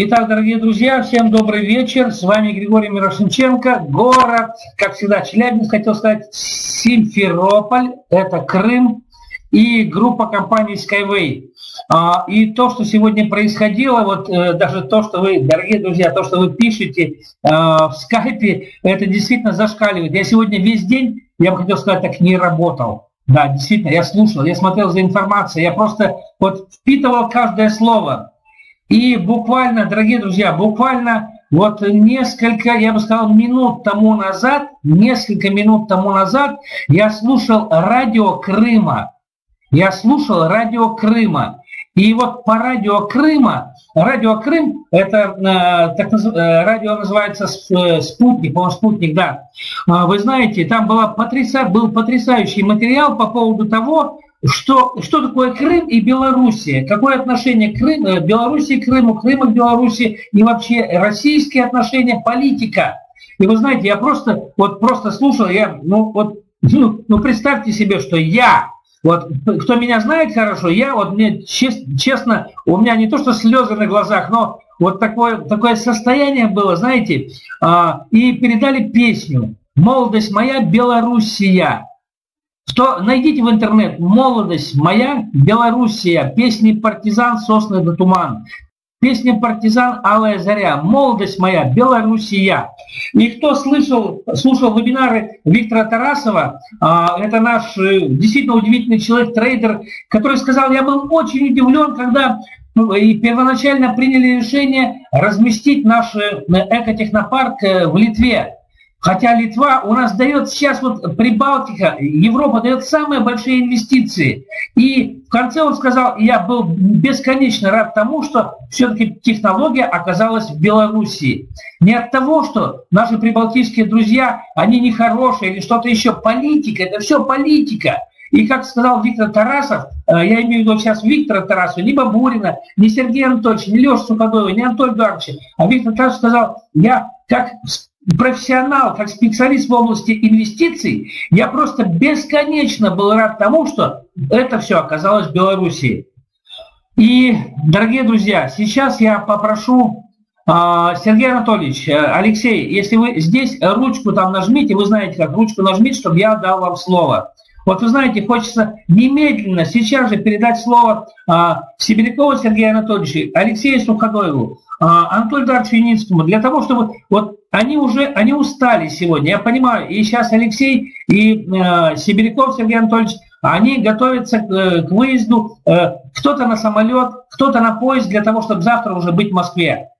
Итак, дорогие друзья, всем добрый вечер. С вами Григорий Мирошниченко. Город, как всегда, Челябинск, хотел сказать, Симферополь, это Крым и группа компании Skyway. А, и то, что сегодня происходило, вот э, даже то, что вы, дорогие друзья, то, что вы пишете э, в скайпе, это действительно зашкаливает. Я сегодня весь день, я бы хотел сказать, так не работал. Да, действительно, я слушал, я смотрел за информацией, я просто вот впитывал каждое слово. И буквально, дорогие друзья, буквально вот несколько, я бы сказал, минут тому назад, несколько минут тому назад я слушал радио Крыма. Я слушал радио Крыма. И вот по радио Крыма, радио Крым, это э, так, э, радио называется э, «Спутник», по-моему, «Спутник», да. Э, вы знаете, там была потряса, был потрясающий материал по поводу того, что, что такое Крым и Белоруссия, какое отношение Крым, э, Белоруссии к Крыму, Крыма к Белоруссии и вообще российские отношения, политика. И вы знаете, я просто, вот просто слушал, я, ну вот, ну, ну представьте себе, что я, вот кто меня знает хорошо, я вот мне честно, у меня не то что слезы на глазах, но вот такое, такое состояние было, знаете, а, и передали песню «Молодость моя, Белоруссия». Что найдите в интернет «Молодость моя, Белоруссия», песни «Партизан, сосны да туман», песня «Партизан, алая заря», «Молодость моя, Белоруссия». И кто слышал, слушал вебинары Виктора Тарасова, а, это наш э, действительно удивительный человек, трейдер, который сказал, я был очень удивлен, когда ну, и первоначально приняли решение разместить наш э, экотехнопарк э, в Литве. Хотя Литва у нас дает сейчас вот Прибалтика, Европа дает самые большие инвестиции. И в конце он сказал, я был бесконечно рад тому, что все-таки технология оказалась в Белоруссии. Не от того, что наши прибалтийские друзья, они нехорошие или что-то еще. Политика, это все политика. И как сказал Виктор Тарасов, э, я имею в виду сейчас Виктора Тарасова, не Бабурина, не Сергея Анатольевича, не Леша Суходоева, не Анатолий Эдуардовича, а Виктор Тарасов сказал, я как профессионал, как специалист в области инвестиций, я просто бесконечно был рад тому, что это все оказалось в Белоруссии. И, дорогие друзья, сейчас я попрошу э, Сергей Анатольевич, э, Алексей, если вы здесь ручку там нажмите, вы знаете, как ручку нажмите, чтобы я дал вам слово. Вот вы знаете, хочется немедленно, сейчас же передать слово а, Сибирякову Сергею Анатольевичу, Алексею Суходоеву, а, Анатолию Даровичу Яницкому, для того, чтобы вот они уже, они устали сегодня, я понимаю, и сейчас Алексей и э, Сибиряков Сергей Анатольевич, они готовятся к, э, к выезду, э, кто-то на самолет, кто-то на поезд для того, чтобы завтра уже быть в Москве.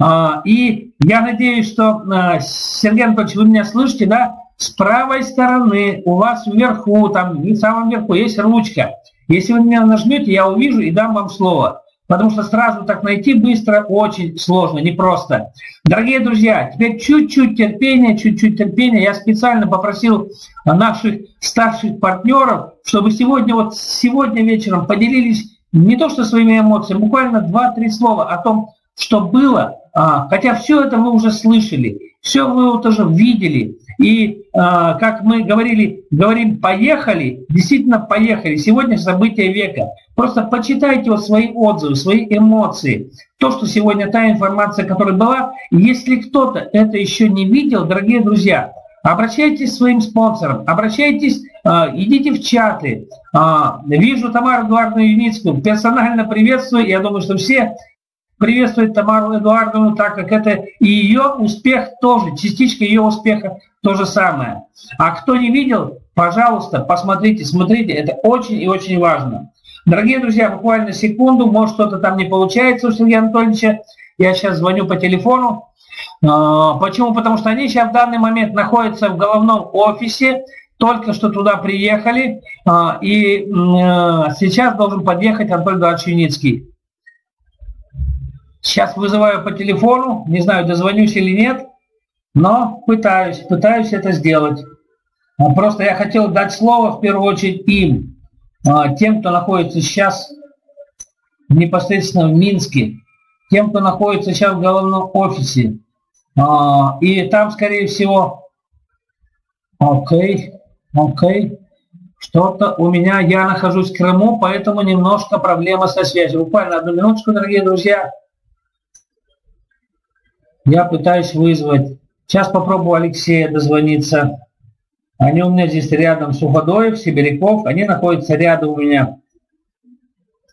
А, и я надеюсь, что, э, Сергей Анатольевич, вы меня слышите, да? С правой стороны у вас вверху, там в самом верху есть ручка. Если вы меня нажмете, я увижу и дам вам слово. Потому что сразу так найти быстро очень сложно, непросто. Дорогие друзья, теперь чуть-чуть терпения, чуть-чуть терпения. Я специально попросил наших старших партнеров, чтобы сегодня, вот сегодня вечером поделились не то что своими эмоциями, буквально 2-3 слова о том, что было, а, хотя все это вы уже слышали, все вы вот уже видели. И как мы говорили, говорим «поехали», действительно поехали. Сегодня события века. Просто почитайте вот свои отзывы, свои эмоции. То, что сегодня та информация, которая была. Если кто-то это еще не видел, дорогие друзья, обращайтесь к своим спонсорам, обращайтесь, а, идите в чаты. А, вижу Тамару Эдуардовну Юницкую, персонально приветствую. Я думаю, что все приветствуют Тамару Эдуардовну, так как это и ее успех тоже, частичка ее успеха то же самое. А кто не видел, пожалуйста, посмотрите, смотрите, это очень и очень важно. Дорогие друзья, буквально секунду, может что-то там не получается у Сергея Анатольевича. Я сейчас звоню по телефону. А, почему? Потому что они сейчас в данный момент находятся в головном офисе, только что туда приехали, а, и сейчас должен подъехать Анатолий Эдуардович Юницкий. Сейчас вызываю по телефону, не знаю, дозвонюсь или нет, но пытаюсь, пытаюсь это сделать. А просто я хотел дать слово в первую очередь им, а, тем, кто находится сейчас непосредственно в Минске, тем, кто находится сейчас в головном офисе. А, и там, скорее всего, окей, окей, что-то у меня, я нахожусь в Крыму, поэтому немножко проблема со связью. Буквально одну минуточку, дорогие друзья. Я пытаюсь вызвать. Сейчас попробую Алексея дозвониться. Они у меня здесь рядом, Суходоев, Сибиряков. Они находятся рядом у меня.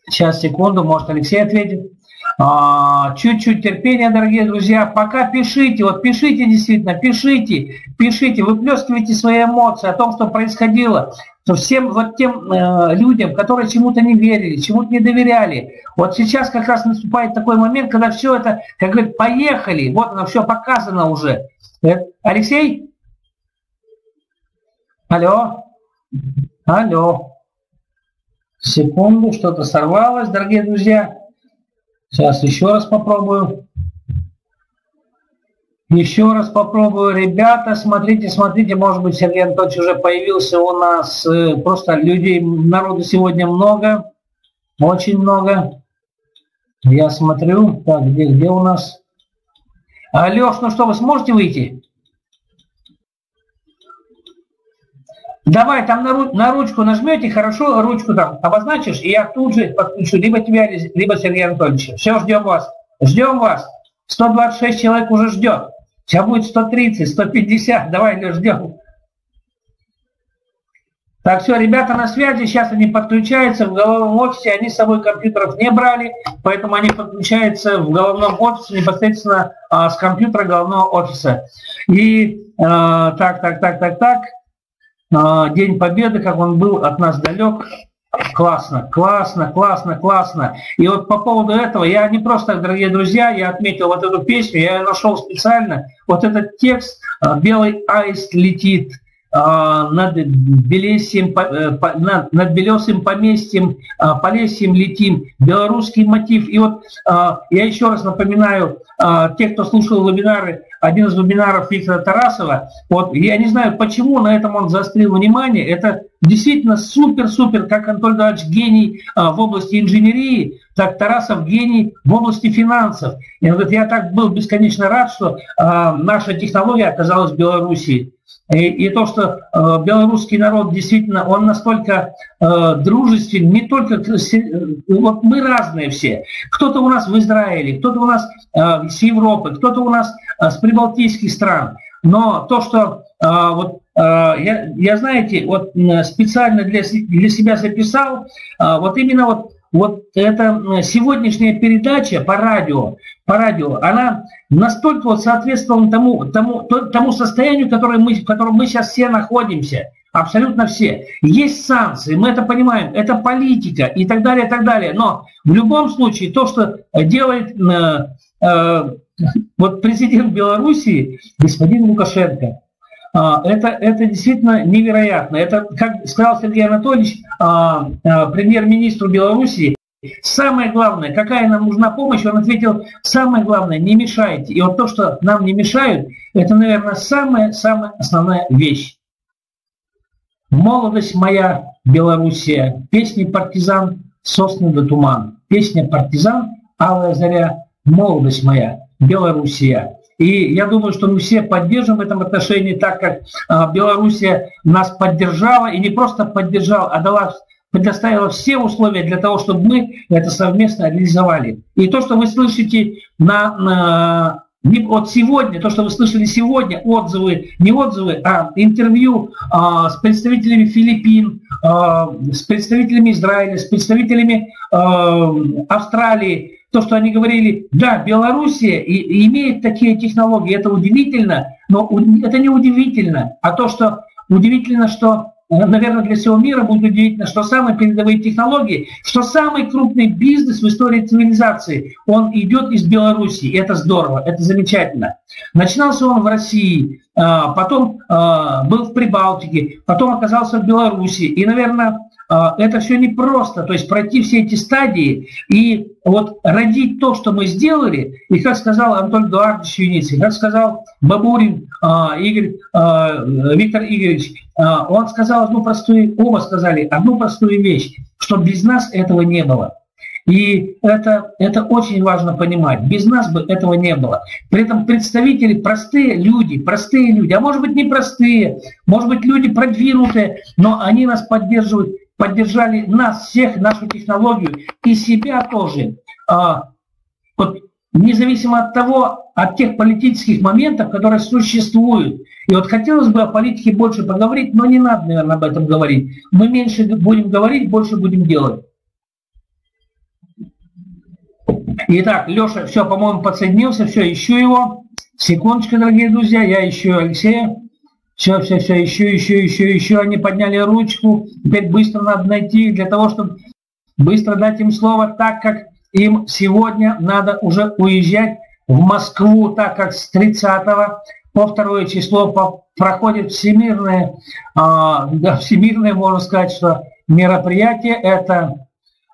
Сейчас, секунду, может Алексей ответит. А, чуть-чуть терпения, дорогие друзья. Пока пишите, вот пишите действительно, пишите, пишите, выплескивайте свои эмоции о том, что происходило. Что всем вот тем э, людям, которые чему-то не верили, чему-то не доверяли. Вот сейчас как раз наступает такой момент, когда все это, как говорят, поехали. Вот оно все показано уже. Э, Алексей? Алло? Алло? Секунду, что-то сорвалось, дорогие друзья. Сейчас еще раз попробую. Еще раз попробую. Ребята, смотрите, смотрите, может быть, Сергей Анатольевич уже появился у нас. Э, просто людей, народу сегодня много, очень много. Я смотрю. Так, где, где у нас? Алеш, ну что, вы сможете выйти? Давай там на, на ручку нажмете, хорошо, ручку там обозначишь, и я тут же подключу либо тебя, либо Сергея Анатольевича. Все, ждем вас. Ждем вас. 126 человек уже ждет. Сейчас будет 130, 150. Давай, Леш, ждем. Так, все, ребята на связи, сейчас они подключаются в головном офисе, они с собой компьютеров не брали, поэтому они подключаются в головном офисе непосредственно а, с компьютера головного офиса. И а, так, так, так, так, так, а, День Победы, как он был от нас далек. Классно, классно, классно, классно. И вот по поводу этого, я не просто, дорогие друзья, я отметил вот эту песню, я нашел специально. Вот этот текст «Белый аист летит», над Белесием, э, над, Белесым поместьем, Полесьем летим, белорусский мотив. И вот я еще раз напоминаю, те, кто слушал вебинары, один из вебинаров Виктора Тарасова. Вот я не знаю, почему на этом он заострил внимание. Это действительно супер-супер, как Анатолий Давидович гений а, в области инженерии, так Тарасов гений в области финансов. И он говорит, я так был бесконечно рад, что а, наша технология оказалась в Беларуси. И, и то, что э, белорусский народ действительно, он настолько э, дружественен, не только, вот мы разные все. Кто-то у нас в Израиле, кто-то у нас э, с Европы, кто-то у нас э, с прибалтийских стран. Но то, что э, вот э, я, я, знаете, вот специально для, для себя записал, э, вот именно вот вот эта сегодняшняя передача по радио, по радио, она настолько вот соответствовала тому, тому, тому состоянию, которое мы, в котором мы сейчас все находимся. Абсолютно все. Есть санкции, мы это понимаем, это политика и так далее, и так далее. Но в любом случае то, что делает э, э, вот президент Белоруссии, господин Лукашенко, а, это, это действительно невероятно. Это, как сказал Сергей Анатольевич, премьер-министру Беларуси, самое главное, какая нам нужна помощь, он ответил, самое главное, не мешайте. И вот то, что нам не мешают, это, наверное, самая-самая основная вещь. Молодость моя, Белоруссия, песни партизан, сосны до туман. Песня партизан, алая заря, молодость моя, Белоруссия. И я думаю, что мы все поддержим в этом отношении, так как а, Белоруссия нас поддержала, и не просто поддержала, а дала предоставила все условия для того, чтобы мы это совместно реализовали. И то, что вы слышите на, на от сегодня, то, что вы слышали сегодня, отзывы, не отзывы, а интервью а, с представителями Филиппин, а, с представителями Израиля, с представителями а, Австралии, то, что они говорили, да, Белоруссия и, имеет такие технологии, это удивительно, но это не удивительно, а то, что удивительно, что, э, наверное, для всего мира будет удивительно, что самые передовые технологии, что самый крупный бизнес в истории цивилизации, он идет из Белоруссии, это здорово, это замечательно. Начинался он в России, потом а, был в Прибалтике, потом оказался в Беларуси, и, наверное, а, это все непросто, то есть пройти все эти стадии и вот родить то, что мы сделали, и как сказал Антон Эдуардович Юницкий, как сказал Бабурин а, Игорь, а, Виктор Игоревич, он сказал одну простую, оба сказали одну простую вещь, что без нас этого не было. И это, это очень важно понимать. Без нас бы этого не было. При этом представители простые люди, простые люди, а может быть непростые, может быть люди продвинутые, но они нас поддерживают поддержали нас всех, нашу технологию и себя тоже. А, вот независимо от того, от тех политических моментов, которые существуют. И вот хотелось бы о политике больше поговорить, но не надо, наверное, об этом говорить. Мы меньше будем говорить, больше будем делать. Итак, Леша, все, по-моему, подсоединился, все, ищу его. Секундочку, дорогие друзья, я ищу Алексея. Все, все, все, ищу, ищу, ищу, ищу. Они подняли ручку. Теперь быстро надо найти для того, чтобы быстро дать им слово, так как им сегодня надо уже уезжать в Москву, так как с 30 по второе число по, проходит всемирное, а, да, всемирное, можно сказать, что мероприятие это,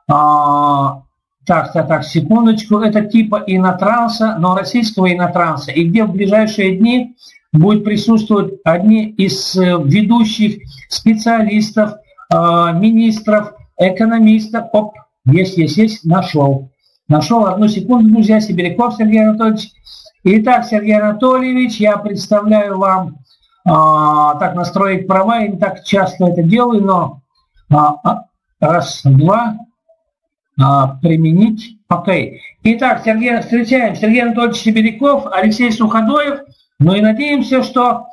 а, так, так, так, секундочку, это типа инотранса, но российского инотранса, и где в ближайшие дни будет присутствовать одни из э, ведущих специалистов, а, министров, экономистов, оп, есть, есть, есть, нашел. Нашел одну секунду, друзья, Сибиряков Сергей Анатольевич. Итак, Сергей Анатольевич, я представляю вам, а, так настроить права, я не так часто это делаю, но а, а, раз, два, а, применить, окей. Итак, Сергей, встречаем Сергей Анатольевич Сибиряков, Алексей Суходоев, ну и надеемся, что,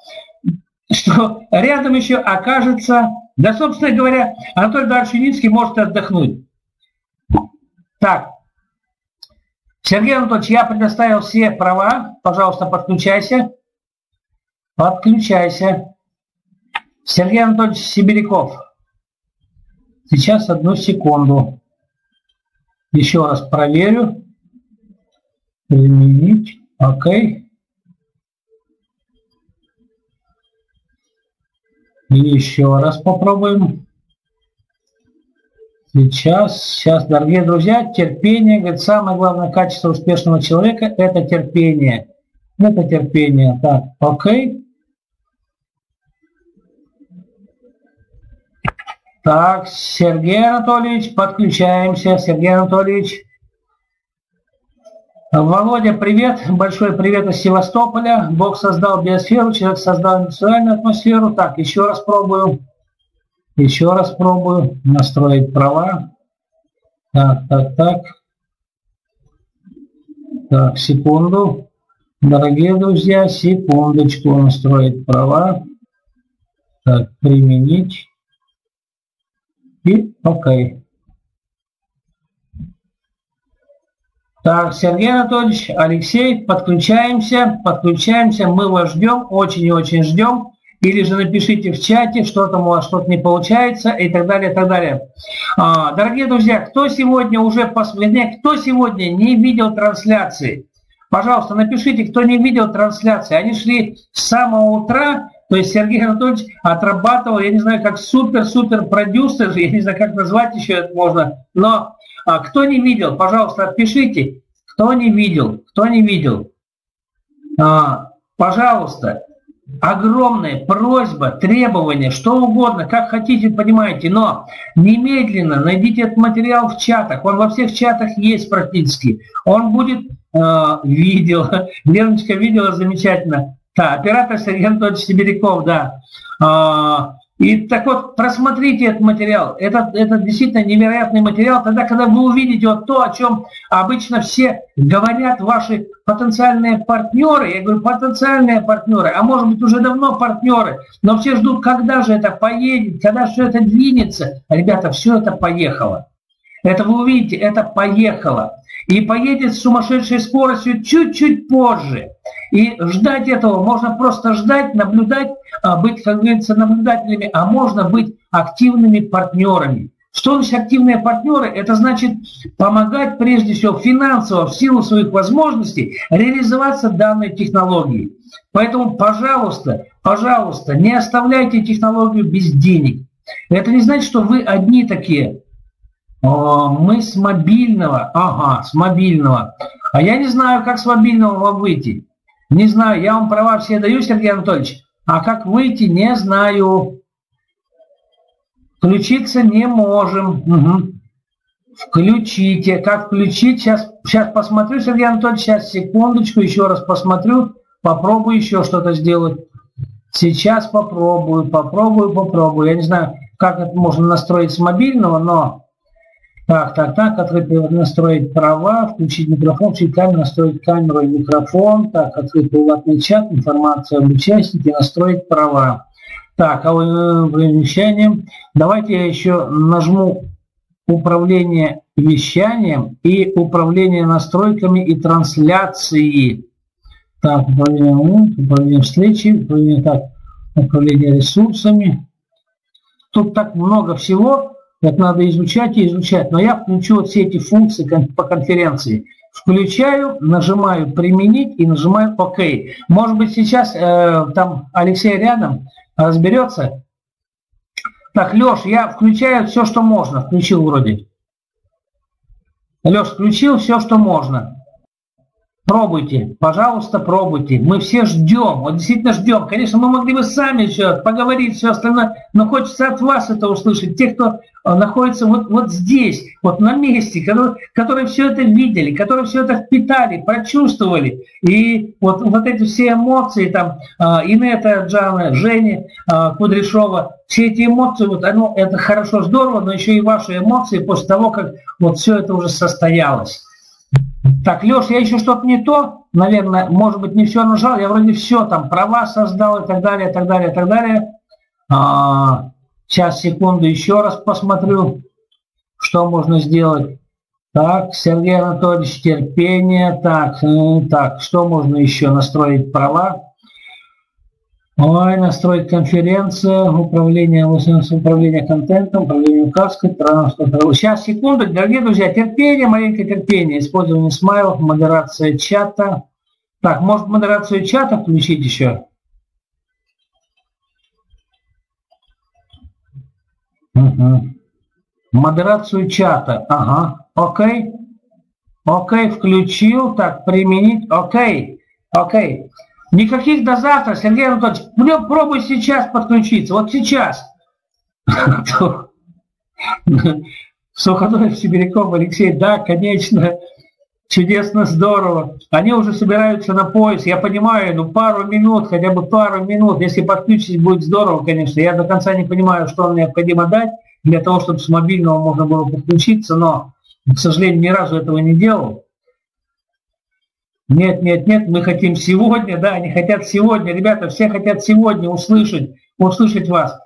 что рядом еще окажется, да, собственно говоря, Анатолий Дарчиницкий может отдохнуть. Так, Сергей Анатольевич, я предоставил все права. Пожалуйста, подключайся. Подключайся. Сергей Анатольевич Сибиряков. Сейчас одну секунду. Еще раз проверю. Применить. Окей. И еще раз попробуем. Сейчас, сейчас, дорогие друзья, терпение, говорит, самое главное качество успешного человека – это терпение. Это терпение. Так, окей. Так, Сергей Анатольевич, подключаемся. Сергей Анатольевич. Володя, привет. Большой привет из Севастополя. Бог создал биосферу, человек создал индустриальную атмосферу. Так, еще раз пробую. Еще раз пробую настроить права. Так, так, так. Так, секунду. Дорогие друзья, секундочку настроить права. Так, применить. И окей. Так, Сергей Анатольевич, Алексей, подключаемся, подключаемся, мы вас ждем, очень и очень ждем или же напишите в чате, что там у вас что-то не получается и так далее, и так далее. А, дорогие друзья, кто сегодня уже посмотрел, кто сегодня не видел трансляции, пожалуйста, напишите, кто не видел трансляции. Они шли с самого утра, то есть Сергей Анатольевич отрабатывал, я не знаю, как супер-супер продюсер, я не знаю, как назвать еще это можно, но а, кто не видел, пожалуйста, отпишите, кто не видел, кто не видел. А, пожалуйста, огромная просьба, требование, что угодно, как хотите, понимаете, но немедленно найдите этот материал в чатах, он во всех чатах есть практически, он будет э, видео, Леночка видела замечательно, да, оператор Сергей Анатольевич Сибиряков, да, э, и так вот, просмотрите этот материал. Это, это действительно невероятный материал. Тогда, когда вы увидите вот то, о чем обычно все говорят ваши потенциальные партнеры, я говорю, потенциальные партнеры, а может быть уже давно партнеры, но все ждут, когда же это поедет, когда все это двинется. Ребята, все это поехало. Это вы увидите, это поехало. И поедет с сумасшедшей скоростью чуть-чуть позже. И ждать этого можно просто ждать, наблюдать, а, быть, как говорится, наблюдателями, а можно быть активными партнерами. Что значит активные партнеры? Это значит помогать прежде всего финансово в силу своих возможностей реализоваться данной технологии. Поэтому, пожалуйста, пожалуйста, не оставляйте технологию без денег. Это не значит, что вы одни такие. Мы с мобильного, ага, с мобильного. А я не знаю, как с мобильного вам выйти. Не знаю, я вам права все даю, Сергей Анатольевич, а как выйти, не знаю. Включиться не можем. Угу. Включите. Как включить? Сейчас, сейчас посмотрю, Сергей Анатольевич, сейчас секундочку, еще раз посмотрю. Попробую еще что-то сделать. Сейчас попробую, попробую, попробую. Я не знаю, как это можно настроить с мобильного, но Так, так, так, открыть, настроить права, включить микрофон, включить камеру, настроить камеру и микрофон. Так, открыть приватный чат, информация об участнике, настроить права. Так, а вещанием. Давайте я еще нажму управление вещанием и управление настройками и трансляцией. Так, управление, управление встречи, управление, так, управление ресурсами. Тут так много всего, как надо изучать и изучать. Но я включу все эти функции по конференции. Включаю, нажимаю «Применить» и нажимаю «Ок». Может быть, сейчас э, там Алексей рядом разберется. Так, Леш, я включаю все, что можно. Включил вроде. Леш, включил все, что можно. Пробуйте, пожалуйста, пробуйте. Мы все ждем, вот действительно ждем. Конечно, мы могли бы сами еще поговорить, все остальное, но хочется от вас это услышать. Те, кто э, находится вот, вот здесь, вот на месте, которые, которые все это видели, которые все это впитали, прочувствовали. И вот, вот эти все эмоции, там, э, Инета, Джана, Жени, э, Кудряшова, все эти эмоции, вот оно, это хорошо, здорово, но еще и ваши эмоции после того, как вот все это уже состоялось. Так, Леш, я еще что-то не то, наверное, может быть, не все нажал, я вроде все там, права создал и так далее, и так далее, и так далее. А, сейчас, секунду, еще раз посмотрю, что можно сделать. Так, Сергей Анатольевич, терпение. Так, э, так, что можно еще настроить права? Ой, настроить конференция, управление, управление контентом, управление указкой, транспорт. Сейчас, секунду, дорогие друзья, терпение, маленькое терпение. Использование смайлов, модерация чата. Так, может модерацию чата включить еще? Угу. Модерацию чата. Ага. Окей. Окей, включил. Так, применить. Окей. Окей. Никаких до завтра, Сергей Анатольевич. Ну, пробуй сейчас подключиться. Вот сейчас. Суходоев, Сибиряков, Алексей, да, конечно, чудесно, здорово. Они уже собираются на пояс. Я понимаю, ну пару минут, хотя бы пару минут. Если подключить, будет здорово, конечно. Я до конца не понимаю, что необходимо дать для того, чтобы с мобильного можно было подключиться, но, к сожалению, ни разу этого не делал. Нет, нет, нет, мы хотим сегодня, да, они хотят сегодня, ребята, все хотят сегодня услышать, услышать вас.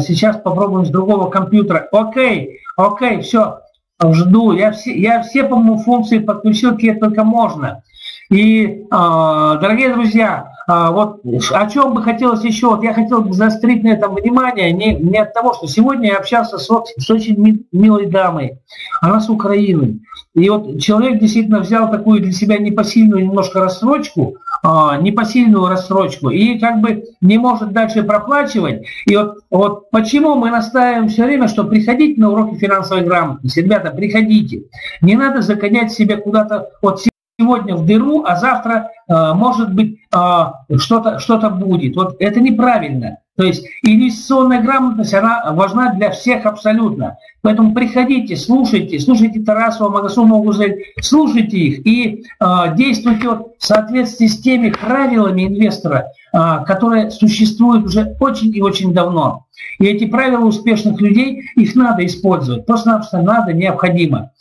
Сейчас попробуем с другого компьютера. Окей, окей, все, жду. Я все, я все по-моему, функции подключил, какие только можно. И, а, дорогие друзья, а, вот о чем бы хотелось еще, вот я хотел бы заострить на этом внимание, не, не от того, что сегодня я общался с, с очень милой дамой, она с Украины. И вот человек действительно взял такую для себя непосильную немножко рассрочку, а, непосильную рассрочку, и как бы не может дальше проплачивать. И вот, вот почему мы настаиваем все время, что приходите на уроки финансовой грамотности. Ребята, приходите. Не надо загонять себя куда-то вот сегодня в дыру, а завтра, э, может быть, э, что-то что будет. Вот это неправильно. То есть инвестиционная грамотность, она важна для всех абсолютно. Поэтому приходите, слушайте, слушайте Тарасова, Магасума Гузель, слушайте их и э, действуйте вот в соответствии с теми правилами инвестора, э, которые существуют уже очень и очень давно. И эти правила успешных людей, их надо использовать. Просто-напросто надо, необходимо.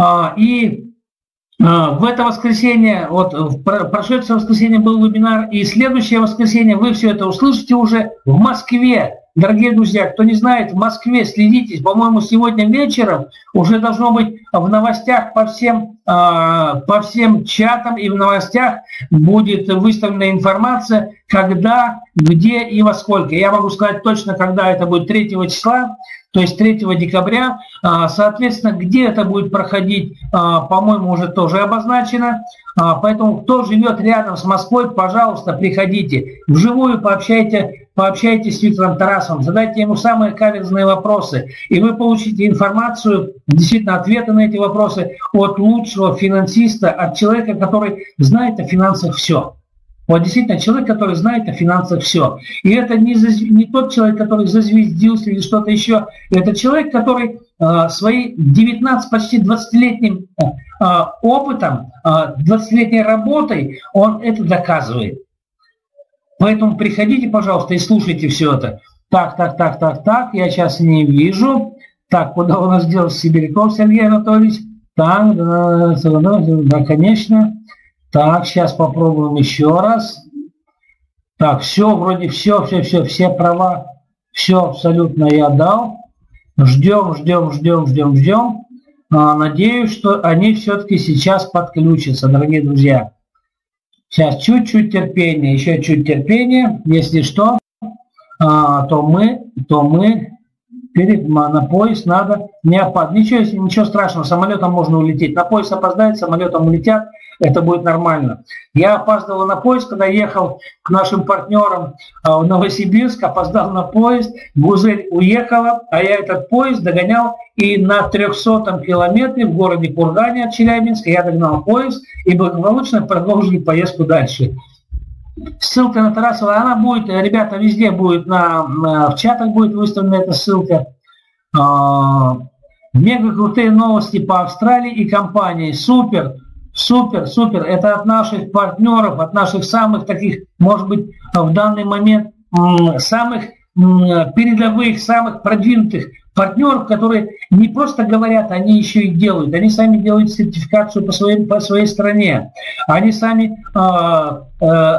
Э, и в это воскресенье, вот в прошедшее воскресенье был вебинар, и следующее воскресенье вы все это услышите уже в Москве. Дорогие друзья, кто не знает, в Москве следите, по-моему, сегодня вечером уже должно быть в новостях по всем, а, по всем чатам и в новостях будет выставлена информация, когда, где и во сколько. Я могу сказать точно, когда это будет 3 числа то есть 3 декабря. А, соответственно, где это будет проходить, а, по-моему, уже тоже обозначено. А, поэтому кто живет рядом с Москвой, пожалуйста, приходите. Вживую пообщайте, пообщайтесь с Виктором Тарасовым, задайте ему самые каверзные вопросы, и вы получите информацию, действительно ответы на эти вопросы от лучшего финансиста, от человека, который знает о финансах все. Вот действительно человек, который знает о финансах все. И это не, не тот человек, который зазвездился или что-то еще. Это человек, который э, своей 19, почти 20-летним э, а, опытом, э, 20-летней работой, он это доказывает. Поэтому приходите, пожалуйста, и слушайте все это. Так, так, так, так, так, я сейчас не вижу. Так, куда у нас делал Сибиряков Сергей Анатольевич? Так, да, да, конечно. Так, сейчас попробуем еще раз. Так, все, вроде все, все, все, все права, все абсолютно я дал. Ждем, ждем, ждем, ждем, ждем. А, надеюсь, что они все-таки сейчас подключатся, дорогие друзья. Сейчас чуть-чуть терпения, еще чуть терпения. Если что, а, то мы, то мы перед, на поезд надо не опад. Ничего, ничего страшного, самолетом можно улететь. На поезд опоздает, самолетом улетят, это будет нормально. Я опаздывал на поезд, когда ехал к нашим партнерам а, в Новосибирск, опоздал на поезд, Гузель уехала, а я этот поезд догонял, и на 300 километре в городе Кургане от Челябинска я догнал поезд и благополучно продолжили поездку дальше. Ссылка на Тарасова, она будет, ребята, везде будет, на, на в чатах будет выставлена эта ссылка. А, мега крутые новости по Австралии и компании. Супер, супер, супер. Это от наших партнеров, от наших самых таких, может быть, в данный момент самых передовых, самых продвинутых партнеров, которые не просто говорят, они еще и делают. Они сами делают сертификацию по, своей по своей стране. Они сами э, э,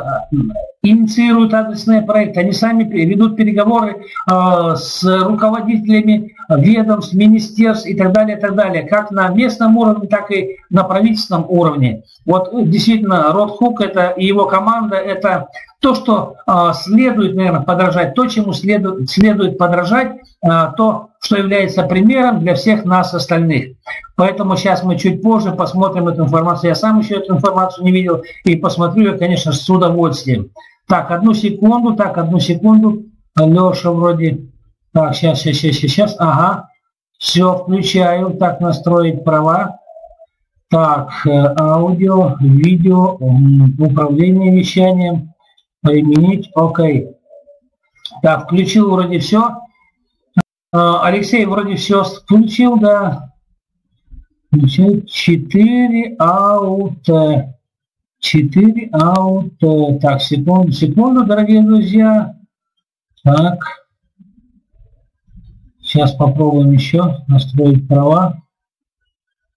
инициируют адресные проекты. Они сами ведут переговоры э, с руководителями ведомств, министерств и так далее, и так далее. Как на местном уровне, так и на правительственном уровне. Вот действительно, Род Хук это, и его команда – это то, что э, следует, наверное, подражать, то, чему следует, следует подражать, э, то, что является примером для всех нас остальных. Поэтому сейчас мы чуть позже посмотрим эту информацию. Я сам еще эту информацию не видел и посмотрю ее, конечно, с удовольствием. Так, одну секунду, так, одну секунду. Леша вроде... Так, сейчас, сейчас, сейчас, сейчас. Ага. Все, включаю. Так, настроить права. Так, э, аудио, видео, управление вещанием применить. Окей. Так, включил вроде все. А, Алексей вроде все включил, да. Включил 4 аут. 4 аут. Так, секунду, секунду, дорогие друзья. Так. Сейчас попробуем еще настроить права.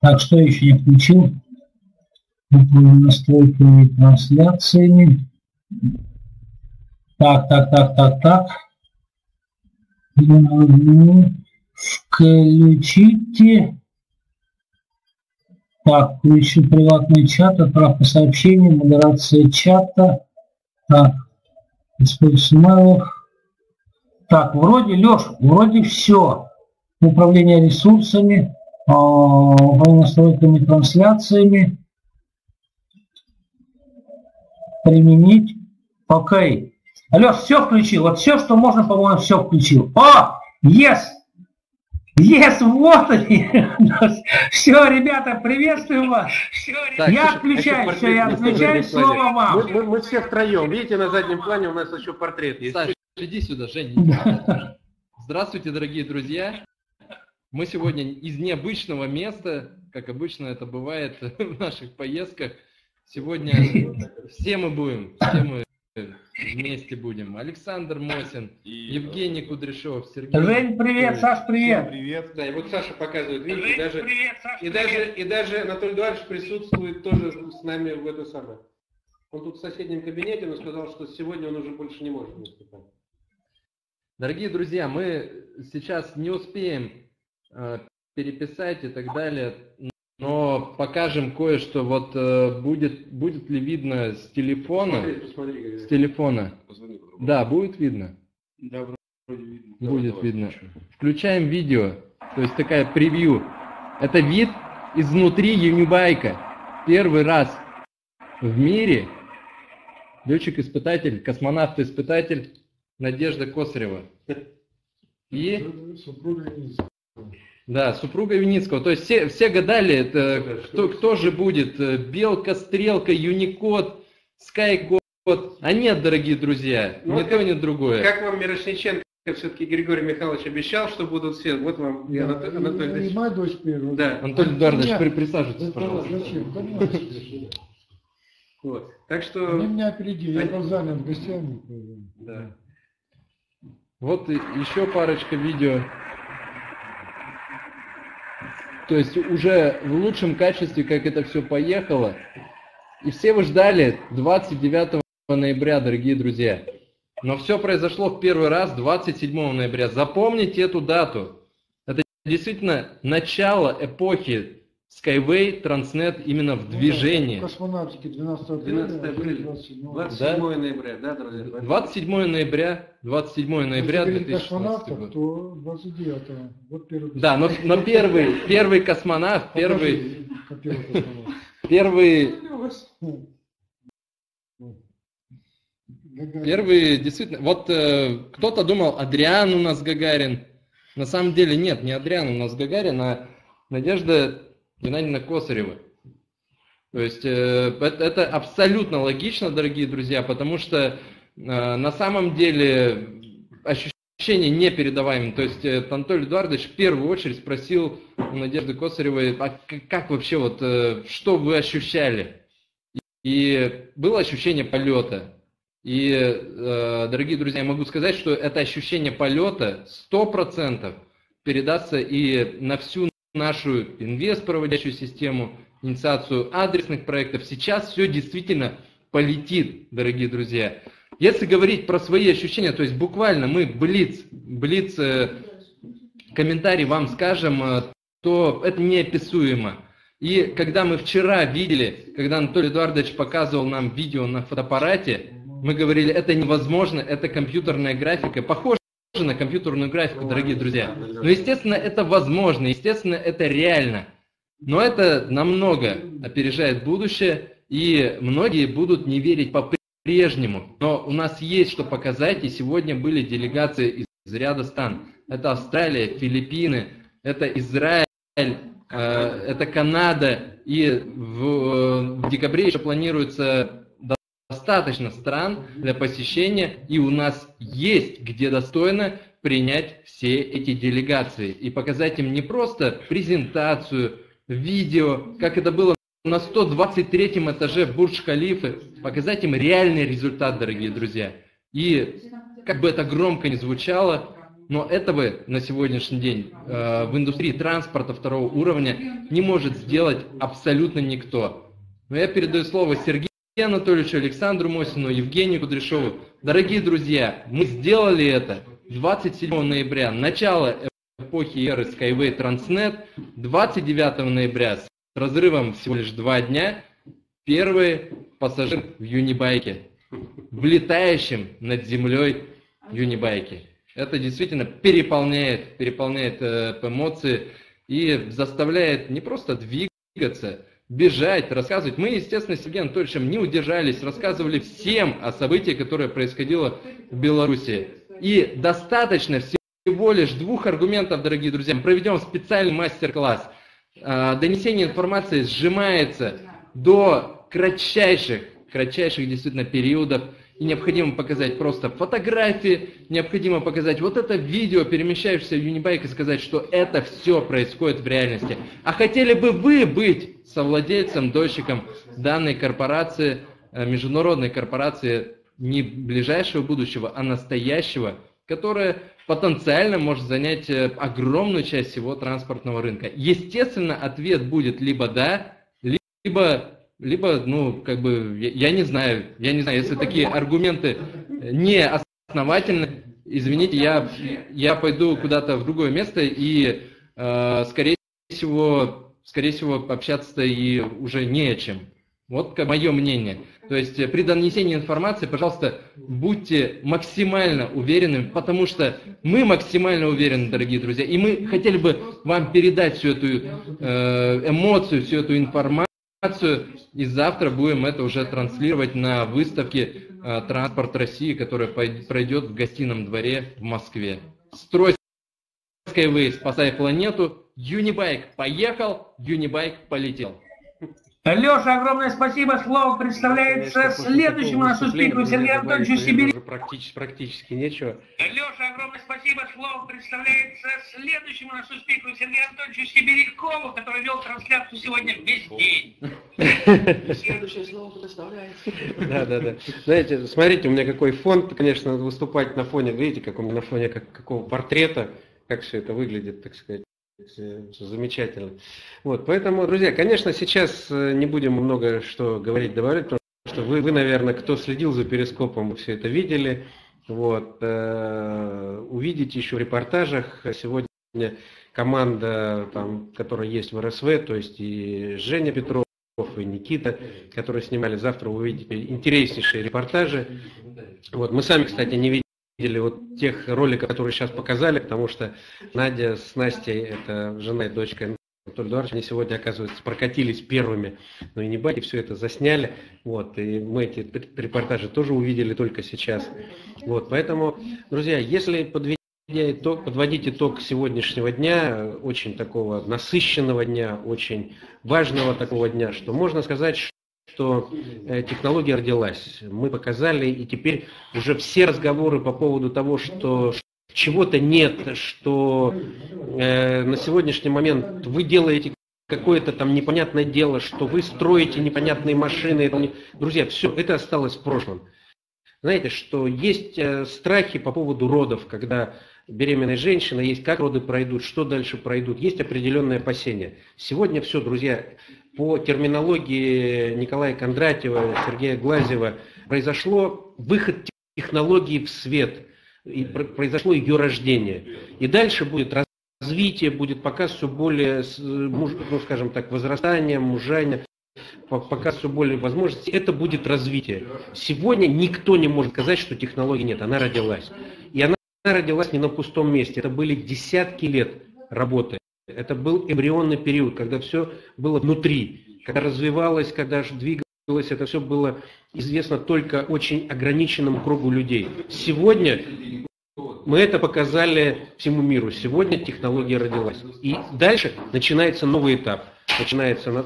Так, что еще не включил? Настройками трансляциями. Так, так, так, так, так. Включите. Так, включу приватный чат, отправка сообщений, модерация чата. Так, использовать Так, вроде, Леш, вроде все. Управление ресурсами, а, настройками трансляциями. Применить. Окей. Алеш, все включил. Вот все, что можно, по-моему, все включил. О, yes! Yes, вот они. Все, ребята, приветствую вас. Все, так, я отключаю, все, я отключаю, слово вам. Мы, мы, мы все втроем. Видите, на заднем плане у нас еще портрет есть. Саша, иди сюда, Женя. Здравствуйте, дорогие друзья. Мы сегодня из необычного места, как обычно это бывает в наших поездках. Сегодня все мы будем, все мы вместе будем. Александр Мосин, и... Евгений Кудряшов, Сергей. Жень, привет, Саш, привет. Всем привет. Да, и вот Саша показывает, видите, Жень, даже, привет, Саш, и, привет. даже, и даже Анатолий Эдуардович присутствует тоже с нами в это самое. Он тут в соседнем кабинете, но сказал, что сегодня он уже больше не может выступать. Дорогие друзья, мы сейчас не успеем э, переписать и так далее, но покажем кое-что. Вот э, будет, будет ли видно с телефона? Посмотри, посмотри, с телефона. да, будет видно? Да, вроде видно. Будет давай, видно. Давай. Включаем видео. То есть такая превью. Это вид изнутри Юнибайка. Первый раз в мире летчик-испытатель, космонавт-испытатель Надежда Косарева. И... Да, супруга Виницкого. То есть все, все гадали, это, кто, кто же будет, э, Белка, Стрелка, Юникод, Скайкод. А нет, дорогие друзья, ну, ни как, то, ни другое. Как вам Мирошниченко все-таки Григорий Михайлович обещал, что будут все. Вот вам да, Анатолий, Анатолий И моя дочь первая. Да. Анатолий Эдуардович, при, присаживайтесь, пожалуйста. Зачем? Вот. Так что... Они меня опередили, я был занят гостями. Да. Вот еще парочка видео. то есть уже в лучшем качестве, как это все поехало. И все вы ждали 29 ноября, дорогие друзья. Но все произошло в первый раз 27 ноября. Запомните эту дату. Это действительно начало эпохи Skyway, Transnet именно в движении. Космонавтики 12 апреля, 12 апреля 27, 27 да? ноября, да, друзья? 27 ноября, 27 ноября Если 2016 год. то 29 вот первый Да, но, но первый, первый космонавт, первый, первый, первый, действительно, вот э, кто-то думал, Адриан у нас Гагарин, на самом деле нет, не Адриан у нас Гагарин, а Надежда Геннадьевна Косарева. То есть э, это, абсолютно логично, дорогие друзья, потому что э, на самом деле ощущение непередаваемое. То есть э, Анатолий Эдуардович в первую очередь спросил у Надежды Косаревой, а как, вообще вот, что вы ощущали? И было ощущение полета. И, дорогие друзья, я могу сказать, что это ощущение полета 100% передастся и на всю нашу инвест проводящую систему, инициацию адресных проектов. Сейчас все действительно полетит, дорогие друзья. Если говорить про свои ощущения, то есть буквально мы блиц, блиц э, комментарий вам скажем, э, то это неописуемо. И когда мы вчера видели, когда Анатолий Эдуардович показывал нам видео на фотоаппарате, мы говорили, это невозможно, это компьютерная графика. Похоже на компьютерную графику, дорогие друзья. Но, естественно, это возможно, естественно, это реально. Но это намного опережает будущее, и многие будут не верить по-прежнему. Но у нас есть что показать, и сегодня были делегации из ряда стран. Это Австралия, Филиппины, это Израиль, э, это Канада, и в, э, в декабре еще планируется достаточно стран для посещения, и у нас есть где достойно принять все эти делегации и показать им не просто презентацию, видео, как это было на 123 этаже Бурдж-Халифы, показать им реальный результат, дорогие друзья. И как бы это громко не звучало, но этого на сегодняшний день э, в индустрии транспорта второго уровня не может сделать абсолютно никто. Но я передаю слово Сергею. Анатольевичу, Александру Мосину, Евгению Кудряшову. Дорогие друзья, мы сделали это 27 ноября, начало эпохи эры Skyway Transnet, 29 ноября с разрывом всего лишь два дня, первый пассажир в юнибайке, влетающем над землей юнибайке. Это действительно переполняет, переполняет э, эмоции и заставляет не просто двигаться, бежать, рассказывать. Мы, естественно, с Сергеем Анатольевичем не удержались, рассказывали всем о событии, которое происходило в Беларуси. И достаточно всего лишь двух аргументов, дорогие друзья. Мы проведем специальный мастер-класс. А, донесение информации сжимается до кратчайших, кратчайших действительно периодов и необходимо показать просто фотографии, необходимо показать вот это видео, перемещающееся в Unibike и сказать, что это все происходит в реальности. А хотели бы вы быть совладельцем, дольщиком данной корпорации, э, международной корпорации не ближайшего будущего, а настоящего, которая потенциально может занять э, огромную часть всего транспортного рынка. Естественно, ответ будет либо да, либо либо, ну, как бы, я, я не знаю, я не знаю, если такие аргументы не основательны, извините, я, я пойду куда-то в другое место и, э, скорее всего, скорее всего, общаться-то и уже не о чем. Вот мое мнение. То есть при донесении информации, пожалуйста, будьте максимально уверенными, потому что мы максимально уверены, дорогие друзья, и мы хотели бы вам передать всю эту э, эмоцию, всю эту информацию, и завтра будем это уже транслировать на выставке э, «Транспорт России», которая пройдет в гостином дворе в Москве. Строй Skyway, спасай планету. Юнибайк поехал, Юнибайк полетел. Леша, огромное спасибо. Слово представляется Конечно, следующему нашему спикеру Сергею Анатольевичу Сибирякову. Практически, практически нечего. Леша, огромное спасибо. Слово представляется следующему нашему спикеру Сергею Анатольевичу Сибирякову, который вел трансляцию сегодня весь день. Следующее слово представляется. Да, да, да. Знаете, смотрите, у меня какой фон, конечно, выступать на фоне, видите, как у меня на фоне как, какого портрета, как все это выглядит, так сказать. Замечательно. Вот, поэтому, друзья, конечно, сейчас э, не будем много что говорить, добавлять, потому что вы, вы наверное, кто следил за перископом, все это видели. Вот, э, увидите еще в репортажах. Сегодня команда, там, которая есть в РСВ, то есть и Женя Петров, и Никита, которые снимали. Завтра вы увидите интереснейшие репортажи. Вот, мы сами, кстати, не видели видели вот тех роликов, которые сейчас показали, потому что Надя с Настей, это жена и дочка Анатолия Эдуардовича, они сегодня, оказывается, прокатились первыми но и не баки, все это засняли. Вот, и мы эти репортажи тоже увидели только сейчас. Вот, поэтому, друзья, если итог, подводить итог сегодняшнего дня, очень такого насыщенного дня, очень важного такого дня, что можно сказать, что э, технология родилась. Мы показали, и теперь уже все разговоры по поводу того, что чего-то нет, что э, на сегодняшний момент вы делаете какое-то там непонятное дело, что вы строите непонятные машины. Друзья, все, это осталось в прошлом. Знаете, что есть э, страхи по поводу родов, когда беременная женщина, есть как роды пройдут, что дальше пройдут, есть определенные опасения. Сегодня все, друзья, по терминологии Николая Кондратьева, Сергея Глазева, произошло выход технологии в свет, и произошло ее рождение. И дальше будет развитие, будет показ все более, ну скажем так, возрастания, мужания, показ все более возможностей, это будет развитие. Сегодня никто не может сказать, что технологии нет, она родилась. Родилась не на пустом месте, это были десятки лет работы. Это был эмбрионный период, когда все было внутри, когда развивалось, когда двигалось, это все было известно только очень ограниченному кругу людей. Сегодня мы это показали всему миру. Сегодня технология родилась. И дальше начинается новый этап. Начинается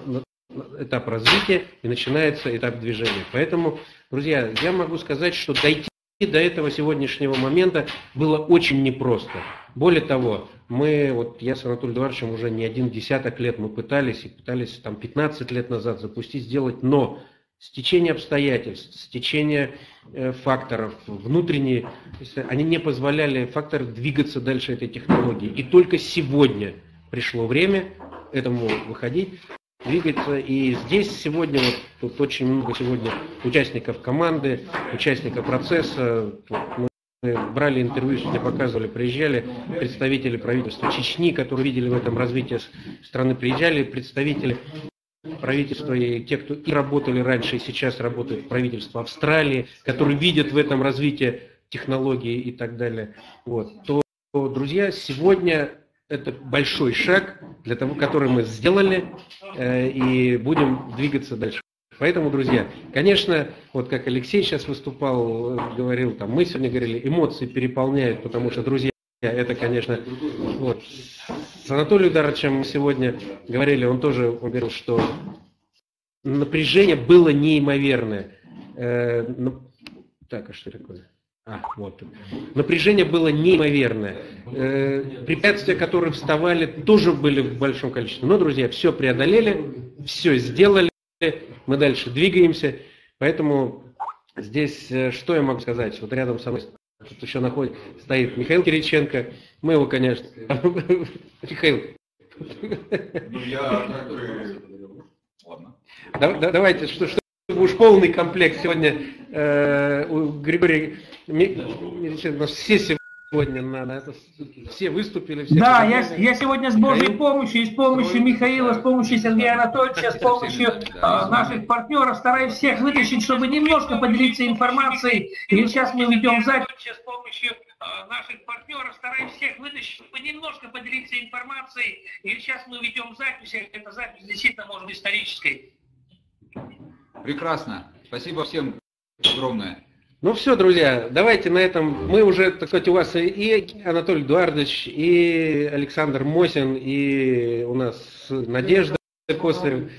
этап развития и начинается этап движения. Поэтому, друзья, я могу сказать, что дойти до этого сегодняшнего момента было очень непросто. Более того, мы, вот я с Анатолием Эдуардовичем уже не один десяток лет мы пытались, и пытались там 15 лет назад запустить, сделать, но стечение обстоятельств, стечение э, факторов, внутренние, они не позволяли факторы двигаться дальше этой технологии. И только сегодня пришло время этому выходить, двигаться. И здесь сегодня, вот тут очень много сегодня участников команды, участников процесса. Мы брали интервью, сегодня показывали, приезжали представители правительства Чечни, которые видели в этом развитие страны, приезжали представители правительства и те, кто и работали раньше, и сейчас работают в правительстве Австралии, которые видят в этом развитие технологий и так далее. Вот. То, друзья, сегодня это большой шаг, для того, который мы сделали, э, и будем двигаться дальше. Поэтому, друзья, конечно, вот как Алексей сейчас выступал, говорил, там, мы сегодня говорили, эмоции переполняют, потому что, друзья, это, конечно, вот. С Анатолием Даровичем мы сегодня говорили, он тоже он говорил, что напряжение было неимоверное. Э, ну, так, а что такое? А, вот. Напряжение было неимоверное. Э, препятствия, которые вставали, тоже были в большом количестве. Но, друзья, все преодолели, все сделали мы дальше двигаемся. Поэтому здесь э, что я могу сказать? Вот рядом со мной тут еще находит, стоит Михаил Кириченко. Мы его, конечно... Михаил. Ну, я Ладно. давайте, что, что уж полный комплект сегодня э, у Григория все сегодня надо. Это все выступили. Все да, я, я сегодня с Божьей помощью, и с помощью Михаила, с помощью Сергея Анатольевича, с помощью э, наших партнеров стараюсь всех вытащить, чтобы немножко поделиться информацией. И сейчас мы ведем запись с помощью э, наших партнеров, стараюсь всех вытащить, чтобы немножко поделиться информацией. И сейчас мы ведем запись, эта запись действительно может быть исторической. Прекрасно. Спасибо всем огромное. Ну все, друзья, давайте на этом. Мы уже, так сказать, у вас и Анатолий Эдуардович, и Александр Мосин, и у нас Надежда Косарев.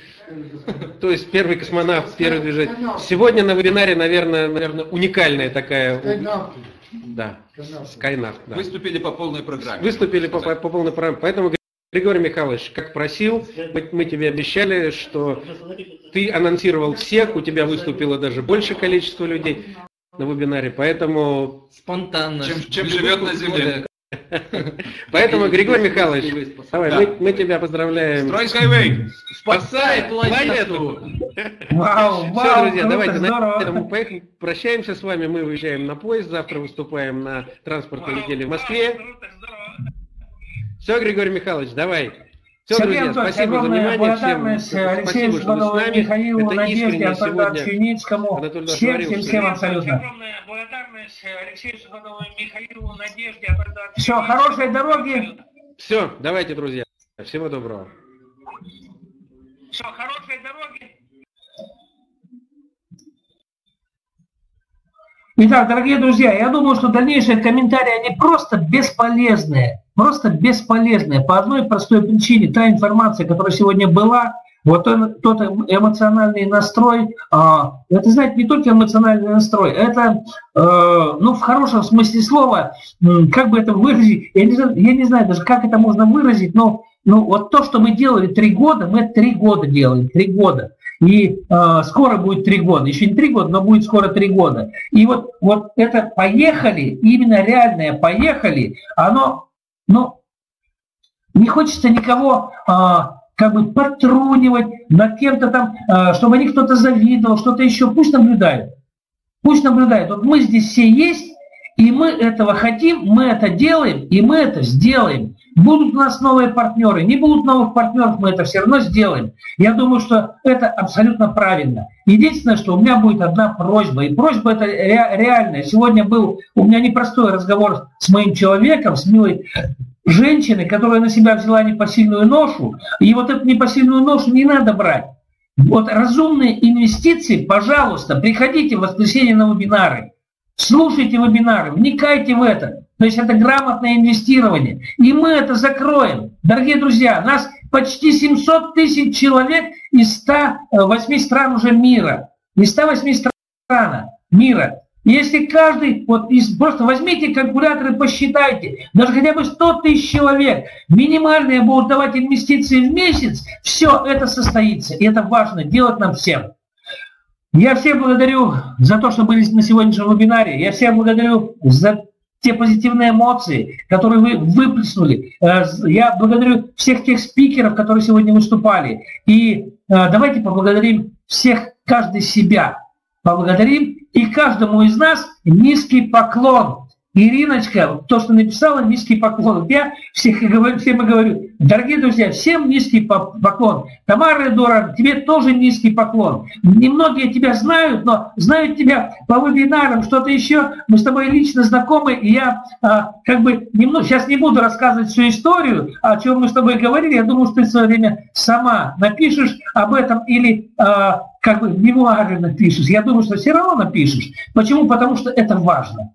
То есть первый космонавт, первый движение. Сегодня на вебинаре, наверное, наверное уникальная такая... Да, Скайнафт. Да. Выступили по полной программе. Выступили по, по полной программе. Поэтому, Григорий Михайлович, как просил, мы, мы тебе обещали, что ты анонсировал всех, у тебя выступило даже больше количество людей на вебинаре, поэтому... Спонтанно. Чем, чем живет на Земле. Поэтому, Григорий Михайлович, давай, мы, мы тебя поздравляем. Строй Skyway! Спасай планету! Вау, Все, вау, друзья, круто, давайте на этом поехали. прощаемся с вами. Мы выезжаем на поезд. Завтра выступаем на транспортной неделе в Москве. Все, Григорий Михайлович, давай. Все, Сергей друзья, Анатольевич, спасибо за внимание. Всем благодарность Алексею спасибо, что вы с Швадову, нами. Михаилу, Это Надежде, Антону. Анатолий Всем, всем, всем абсолютно. Алексею Антону Все, хорошей дороги. Все, давайте, друзья. Всего доброго. Все, хорошей дороги. Итак, дорогие друзья, я думаю, что дальнейшие комментарии, они просто бесполезные. Просто бесполезные. По одной простой причине. Та информация, которая сегодня была, вот тот эм- эмоциональный настрой, а, это, знаете, не только эмоциональный настрой, это, э, ну, в хорошем смысле слова, как бы это выразить, я не, знаю, я не знаю даже, как это можно выразить, но ну, вот то, что мы делали три года, мы три года делаем, три года. И э, скоро будет три года, еще не три года, но будет скоро три года. И вот, вот это поехали, именно реальное поехали, оно, ну, не хочется никого а, как бы потрунивать над кем-то там, а, чтобы они кто-то завидовал, что-то еще. Пусть наблюдают. Пусть наблюдают. Вот мы здесь все есть, и мы этого хотим, мы это делаем, и мы это сделаем. Будут у нас новые партнеры, не будут новых партнеров, мы это все равно сделаем. Я думаю, что это абсолютно правильно. Единственное, что у меня будет одна просьба, и просьба это ре- реальная. Сегодня был у меня непростой разговор с моим человеком, с милой женщиной, которая на себя взяла непосильную ношу, и вот эту непосильную ношу не надо брать. Вот разумные инвестиции, пожалуйста, приходите в воскресенье на вебинары, слушайте вебинары, вникайте в это. То есть это грамотное инвестирование. И мы это закроем. Дорогие друзья, нас почти 700 тысяч человек из 108 стран уже мира. Из 108 стран мира. Если каждый, вот из- просто возьмите калькулятор и посчитайте, даже хотя бы 100 тысяч человек минимальные будут давать инвестиции в месяц, все это состоится. И это важно делать нам всем. Я всех благодарю за то, что были на сегодняшнем вебинаре. Я всех благодарю за те позитивные эмоции, которые вы выплеснули. Э, Я благодарю всех тех спикеров, которые сегодня выступали. И э, давайте поблагодарим всех, каждый себя. Поблагодарим и каждому из нас низкий поклон. Ириночка, то, что написала, низкий поклон. Я всех и говорю, всем и говорю, дорогие друзья, всем низкий по- поклон. Тамара Эдуард, тебе тоже низкий поклон. Немногие тебя знают, но знают тебя по вебинарам, что-то еще. Мы с тобой лично знакомы, и я а, как бы немного, сейчас не буду рассказывать всю историю, о чем мы с тобой говорили. Я думаю, что ты в свое время сама напишешь об этом или а, как бы мемуары напишешь. Я думаю, что все равно напишешь. Почему? Потому что это важно.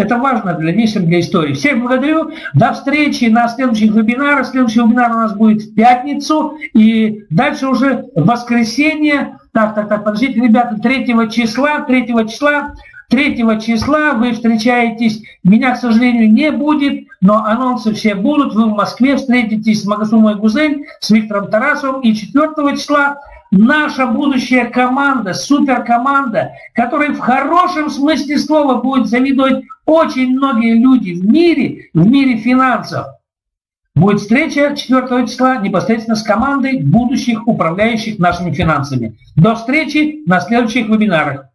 Это важно для для истории. Всех благодарю. До встречи на следующих вебинарах. Следующий вебинар у нас будет в пятницу. И дальше уже в воскресенье. Так, так, так, подождите, ребята, 3 числа, 3 числа, 3 числа вы встречаетесь. Меня, к сожалению, не будет, но анонсы все будут. Вы в Москве встретитесь с Магасумой Гузель, с Виктором Тарасовым. И 4 числа наша будущая команда, суперкоманда, которой в хорошем смысле слова будет завидовать очень многие люди в мире, в мире финансов. Будет встреча 4 числа непосредственно с командой будущих управляющих нашими финансами. До встречи на следующих вебинарах.